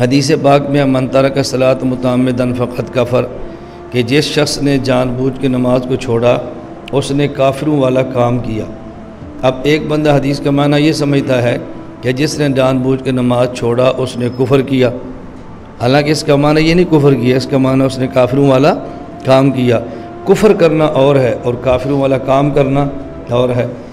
حدیث پاک میں منترا کا صلاۃ متعمدن فقط کفر، کہ جس شخص نے جان بوجھ کے نماز کو چھوڑا، اس نے کافروں والا کام کیا۔ اب ایک بندہ حدیث کا معنی یہ سمجھتا ہے کہ جس نے جان بوجھ کے نماز چھوڑا، اس نے کفر کیا۔ حالانکہ اس کا معنی یہ نہیں کفر کیا، اس کا معنی اس نے کافروں والا کام کیا۔ کفر کرنا اور ہے، اور کافروں والا کام کرنا اور ہے۔